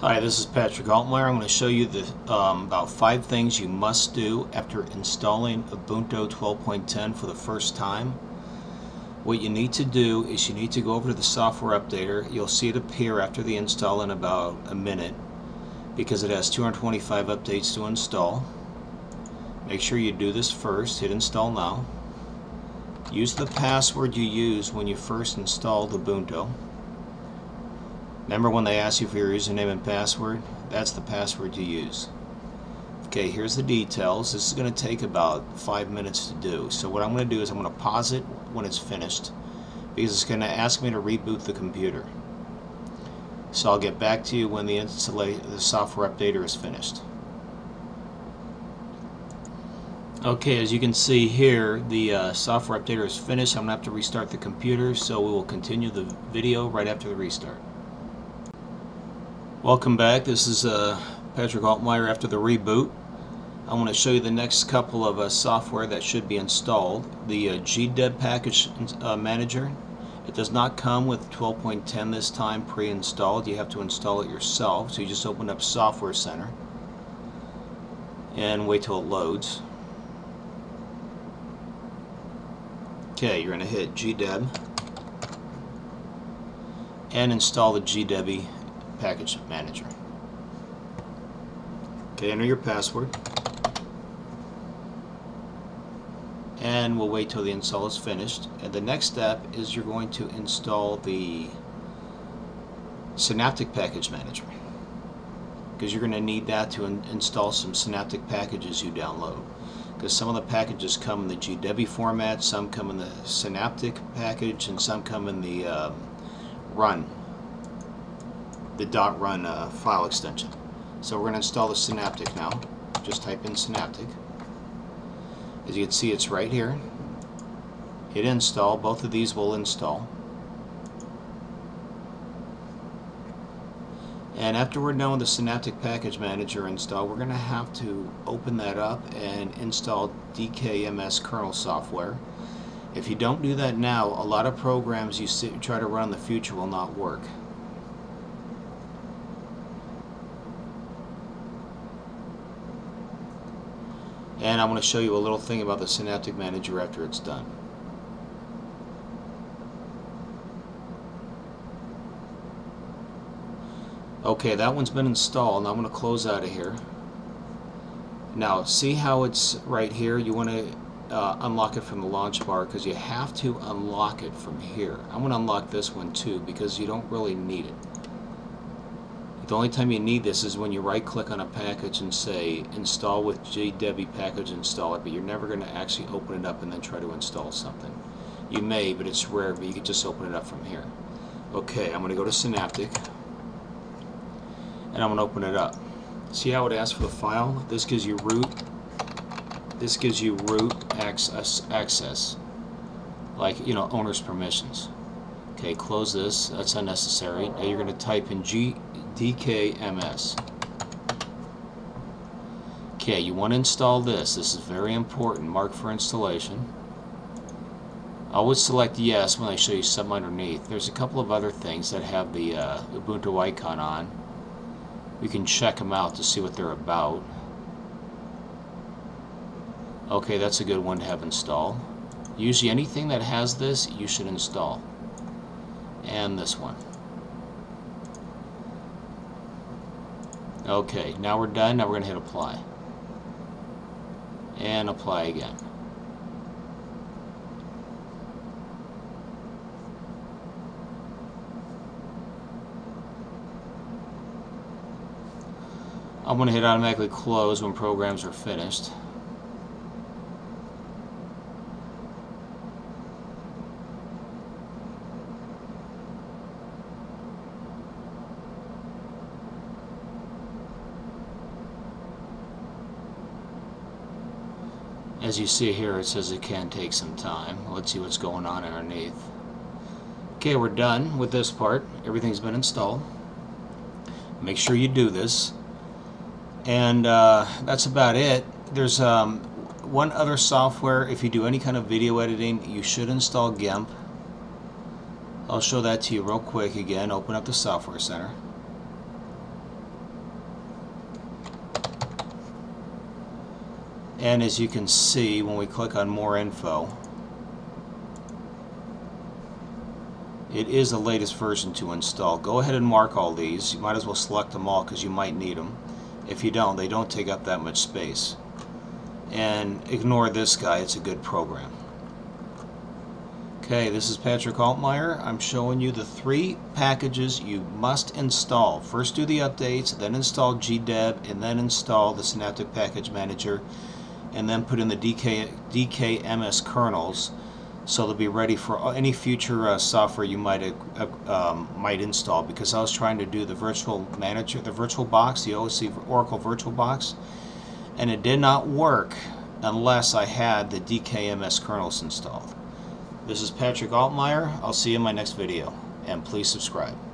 Hi, this is Patrick Altmaeir. I'm going to show you the, um, about five things you must do after installing Ubuntu 12.10 for the first time. What you need to do is you need to go over to the software updater. You'll see it appear after the install in about a minute because it has 225 updates to install. Make sure you do this first. Hit install now. Use the password you used when you first installed Ubuntu. Remember when they ask you for your username and password? That's the password you use. Okay, here's the details. This is going to take about five minutes to do. So what I'm going to do is I'm going to pause it when it's finished because it's going to ask me to reboot the computer. So I'll get back to you when the the software updater is finished. Okay, as you can see here, the uh, software updater is finished. I'm going to have to restart the computer, so we will continue the video right after the restart. Welcome back. This is uh, Patrick Altmaeir after the reboot. I want to show you the next couple of uh, software that should be installed. The uh, GDEB package uh, manager. It does not come with 12.10 this time pre-installed. You have to install it yourself. So you just open up Software Center and wait till it loads. Okay, you're going to hit GDEB and install the GDEB package manager. Okay, enter your password. And we'll wait till the install is finished. And the next step is you're going to install the Synaptic Package Manager. Because you're going to need that to in install some Synaptic packages you download. Because some of the packages come in the GDEB format, some come in the Synaptic package, and some come in the um, Run the dot .run uh, file extension. So we're going to install the Synaptic now. Just type in Synaptic. As you can see, it's right here. Hit install. Both of these will install. And after we're done with the Synaptic Package Manager install, we're going to have to open that up and install DKMS kernel software. If you don't do that now, a lot of programs you try to run in the future will not work. And I'm going to show you a little thing about the Synaptic Manager after it's done. Okay, that one's been installed. Now I'm going to close out of here. Now, see how it's right here? You want to uh, unlock it from the launch bar because you have to unlock it from here. I'm going to unlock this one too because you don't really need it. The only time you need this is when you right click on a package and say install with GDEB package installer, but you're never going to actually open it up and then try to install something. You may, but it's rare, but you can just open it up from here. Okay, I'm going to go to Synaptic and I'm going to open it up. See how it asks for the file? This gives you root. This gives you root access, access like, you know, owner's permissions. Okay, close this. That's unnecessary. Now you're going to type in G DKMS. Okay, you want to install this. This is very important. Mark for installation. I would select yes when I show you something underneath. There's a couple of other things that have the uh, Ubuntu icon on. We can check them out to see what they're about. Okay, that's a good one to have installed. Usually anything that has this, you should install. And this one. Okay, now we're done. Now we're going to hit apply. And apply again. I'm going to hit automatically close when programs are finished. As you see here, it says it can take some time. Let's see what's going on underneath. Okay, we're done with this part. Everything's been installed. Make sure you do this. And uh, that's about it. There's um, one other software. If you do any kind of video editing, you should install GIMP. I'll show that to you real quick again. Open up the Software Center. And as you can see, when we click on more info, it is the latest version to install. Go ahead and mark all these. You might as well select them all because you might need them. If you don't, they don't take up that much space. And ignore this guy, it's a good program. Okay, this is Patrick Altmaeir. I'm showing you the three packages you must install. First do the updates, then install GDEB, and then install the Synaptic Package Manager, and then put in the DK, DKMS kernels so they'll be ready for any future uh, software you might uh, um, might install because I was trying to do the virtual manager the virtual box the OSC Oracle virtual box and it did not work unless I had the DKMS kernels installed. This is Patrick Altmaeir I'll see you in my next video and please subscribe